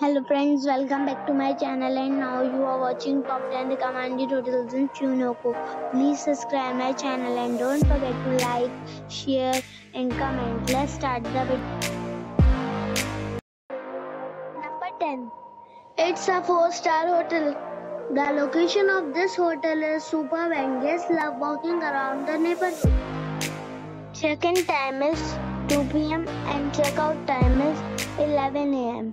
Hello friends, welcome back to my channel and now you are watching top 10 recommended hotels in Chugoku. Please subscribe my channel and don't forget to like, share and comment. Let's start the video. Number 10. It's a 4-star hotel. The location of this hotel is superb and guests love walking around the neighborhood. Check-in time is 2 p.m. and check-out time is 11 a.m.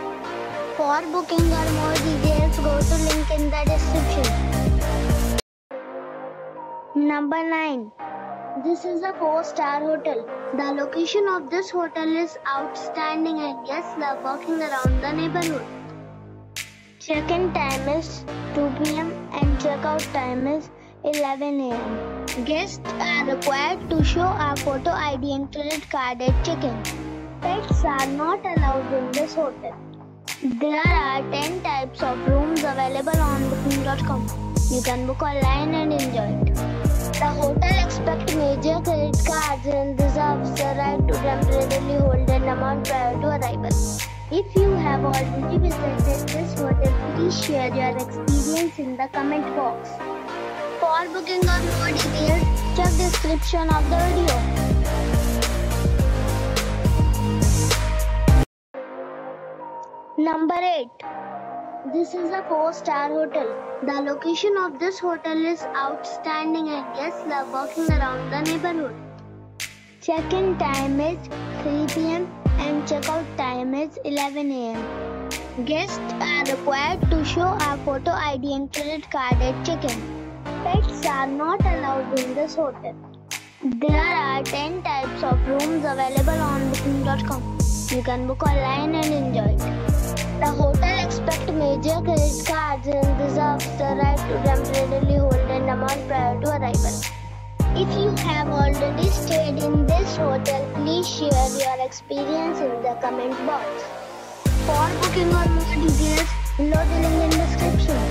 For booking or more details, go to link in the description. Number 9. This is a 4-star hotel. The location of this hotel is outstanding and guests love walking around the neighborhood. Check-in time is 2 p.m. and check-out time is 11 a.m. Guests are required to show a photo ID and credit card at check-in. Pets are not allowed in this hotel. There are 10 types of rooms available on booking.com. You can book online and enjoy it. The hotel expects major credit cards and reserves the right to temporarily hold an amount prior to arrival. If you have already visited this hotel, please share your experience in the comment box. For booking or more details, check description of the video. Number 8. This is a 4-star hotel. The location of this hotel is outstanding and guests love walking around the neighborhood. Check-in time is 3 p.m. and checkout time is 11 a.m. Guests are required to show a photo ID and credit card at check-in. Pets are not allowed in this hotel. There are 10 types of rooms available on booking.com. You can book online and enjoy it. The major credit cards and reserves the right to temporarily hold an amount prior to arrival. If you have already stayed in this hotel, please share your experience in the comment box. For booking or more details, below the link in description.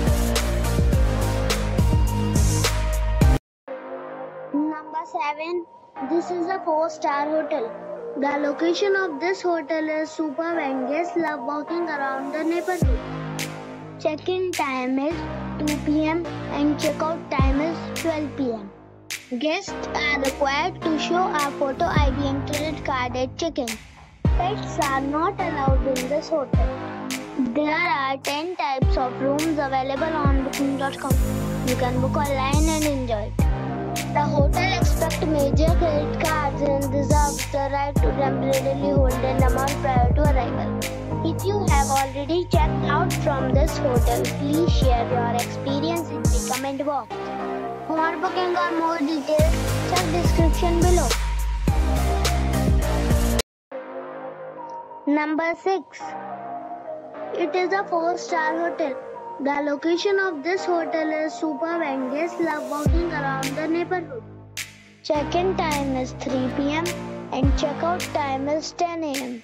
Number 7. This is a 4-star hotel. The location of this hotel is superb and guests love walking around the neighborhood. Check-in time is 2 p.m. and checkout time is 12 p.m. Guests are required to show a photo ID and credit card at check-in. Pets are not allowed in this hotel. There are 10 types of rooms available on booking.com. You can book online and enjoy it. The hotel expects major credit cards and reserves the right to temporarily hold an amount prior to arrival. If you have already checked out from this hotel, please share your experience in the comment box. For booking or more details, check description below. Number 6. It is a 4-star hotel. The location of this hotel is superb and guests love walking around the neighborhood. Check-in time is 3 p.m. and checkout time is 10 a.m.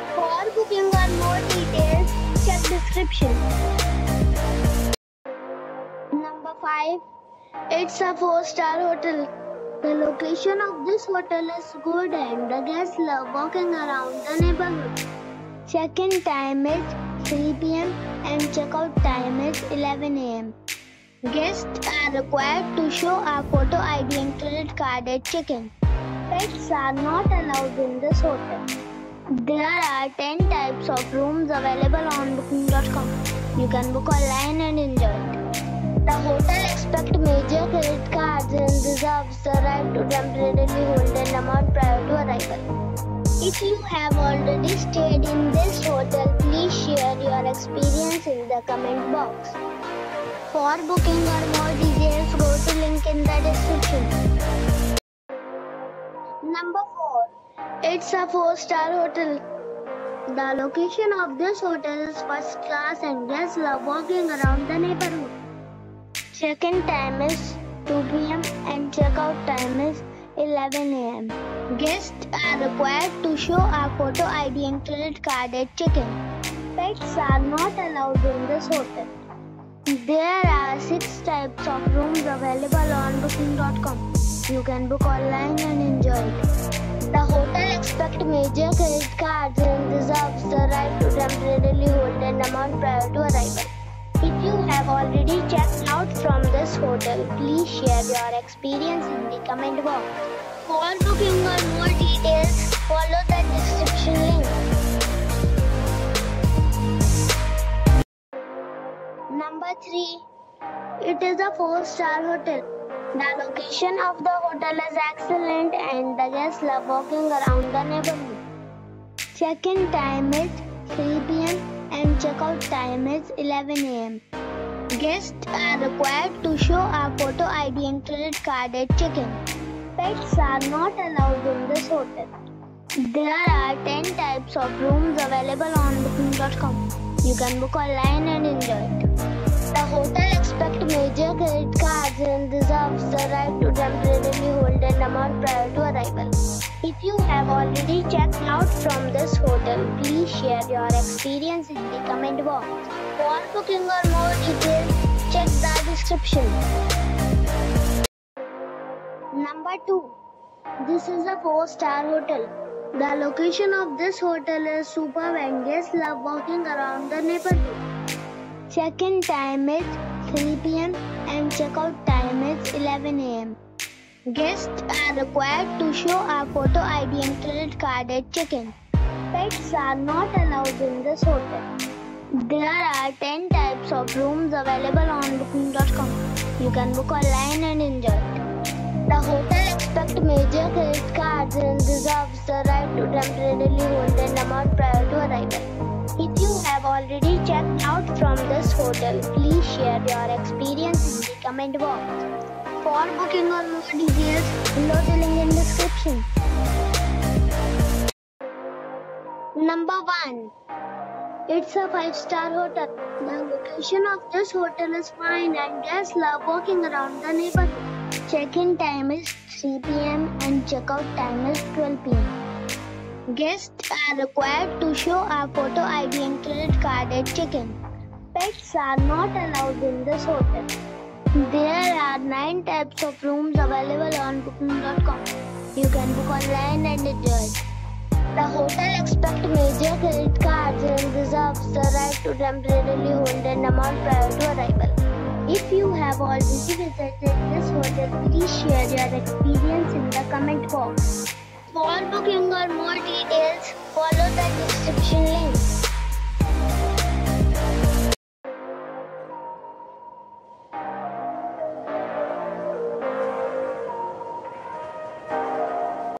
Description. Number 5. It's a 4-star hotel. The location of this hotel is good and the guests love walking around the neighborhood. Check-in time is 3 p.m. and check-out time is 11 a.m. Guests are required to show a photo ID and credit card at check-in. Pets are not allowed in this hotel. There are 10 types of rooms available on booking.com. You can book online and enjoy it. The hotel expects major credit cards and reserves the right to temporarily hold an amount prior to arrival. If you have already stayed in this hotel, please share your experience in the comment box. For booking or more details, go to link in the description. Number 4. It's a 4-star hotel. The location of this hotel is first class and guests love walking around the neighborhood. Check-in time is 2 p.m. and check-out time is 11 a.m. Guests are required to show a photo ID and credit card at check-in. Pets are not allowed in this hotel. There are six types of rooms available on booking.com. You can book online and enjoy it. The hotel expects major credit cards and reserves the right to temporarily hold an amount prior to arrival. If you have already checked out from this hotel, please share your experience in the comment box. For booking or more details, follow the description link. Number 3. It is a 4-star hotel. The location of the hotel is excellent and the guests love walking around the neighborhood. Check-in time is 3 p.m. and check-out time is 11 a.m. Guests are required to show a photo ID and credit card at check-in. Pets are not allowed in this hotel. There are 10 types of rooms available on booking.com. You can book online and enjoy it. The hotel expects major credit cards and reserves the right to temporarily hold an amount prior to arrival. If you have already checked out from this hotel, please share your experience in the comment box. For booking or more details, check the description. Number 2. This is a 4-star hotel. The location of this hotel is superb and guests love walking around the neighborhood. Check-in time is 3 p.m. and check-out time is 11 a.m. Guests are required to show a photo ID and credit card at check-in. Pets are not allowed in this hotel. There are 10 types of rooms available on booking.com. You can book online and enjoy it. The hotel expects major credit cards and reserves the right to temporarily hold an amount prior to arrival. Already checked out from this hotel, please share your experience in the comment box. For booking or more details, below the link in description. Number 1. It's a 5-star hotel. The location of this hotel is fine and guests love walking around the neighborhood. Check-in time is 3 p.m. and check-out time is 12 p.m. Guests are required to show a photo ID and credit card at check-in. Pets are not allowed in this hotel. There are 9 types of rooms available on booking.com. You can book online and enjoy. The hotel expects major credit cards and reserves the right to temporarily hold an amount prior to arrival. If you have already visited this hotel, please share your experience in the comment box. For booking or more details, follow the description link.